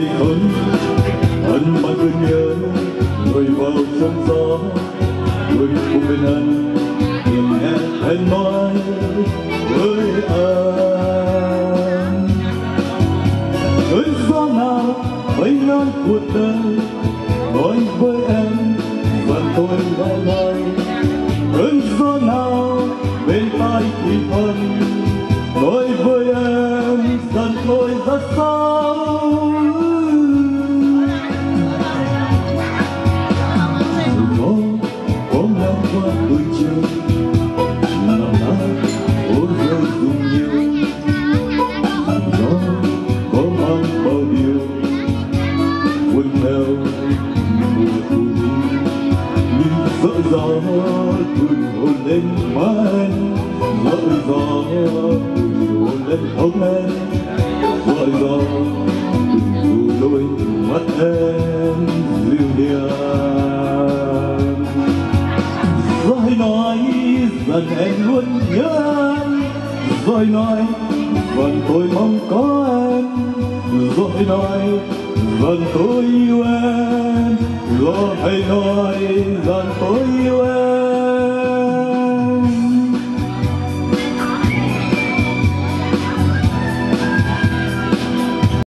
gì hơn anh mang cứ nhớ, người vào trong gió. Người cùng bên anh niềm nghe anh nói với anh. Cơn gió nào mấy năm cuộc đời nói với em và tôi đã nói cơn gió nào, bên tai thì thầm nói với em, rằng tôi rất xa. Gió thường hôn lên má em sợ gió thường hôn lên hông em sợ gió từng dù đôi mắt em. Nói dần em luôn nhớ anh. Rồi nói vẫn tôi mong có em. Rồi nói vẫn tôi yêu em. Rồi nói rằng tôi yêu em.